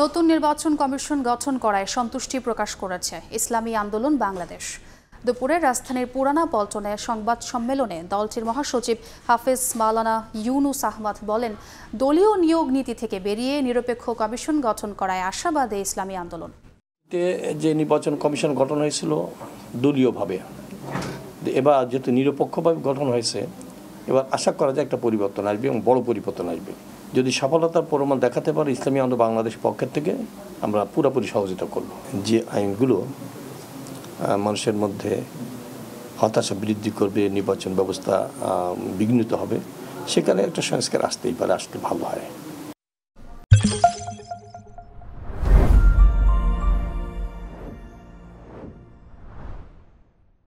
নতুন নির্বাচন কমিশন গঠন করায় সন্তুষ্টি প্রকাশ করেছে ইসলামী আন্দোলন বাংলাদেশ। দুপুরে রাজধানীর পুরানা পল্টনে সংবাদ সম্মেলনে দলটির মহাসচিব হাফেজ মালানা ইউনুস আহমদ বলেন, দলীয় নিয়োগ নীতি থেকে বেরিয়ে নিরপেক্ষ কমিশন গঠন করায় আশাবাদে ইসলামী আন্দোলন। যে নির্বাচন কমিশন গঠন হয়েছিল দলীয়ভাবে, এবার যেহেতু নিরপেক্ষভাবে গঠন হয়েছে, এবার আশা করা যায় একটা পরিবর্তন আসবে এবং বড় পরিবর্তন আসবে। যদি সফলতার প্রমাণ দেখাতে পারে ইসলামী আন্দোলন বাংলাদেশ পক্ষের থেকে, আমরা পুরোপুরি সহযোগিতা করব। যে আইনগুলো মানুষের মধ্যে হতাশা বৃদ্ধি করবে, নির্বাচন ব্যবস্থা বিঘ্নিত হবে, সেখানে একটা সংস্কার আসতেই পারে, আসলে ভালো হয়।